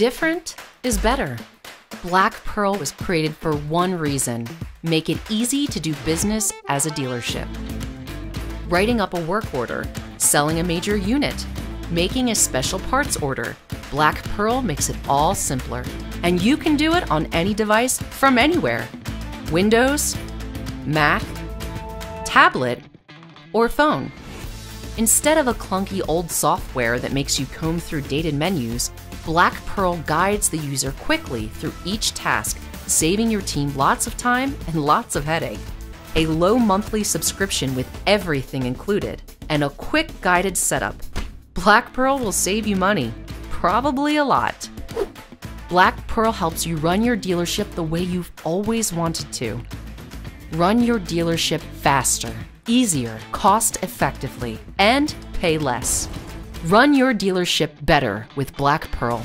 Different is better. Black Pearl was created for one reason make it easy to do business as a dealership. Writing up a work order, selling a major unit, making a special parts order, Blackpurl makes it all simpler. And you can do it on any device from anywhere Windows, Mac, tablet, or phone. Instead of a clunky old software that makes you comb through dated menus, Black Pearl guides the user quickly through each task, saving your team lots of time and lots of headache. A low monthly subscription with everything included, and a quick guided setup. Blackpurl will save you money, probably a lot. Blackpurl helps you run your dealership the way you've always wanted to. Run your dealership faster, easier, cost effectively, and pay less. Run your dealership better with Blackpurl.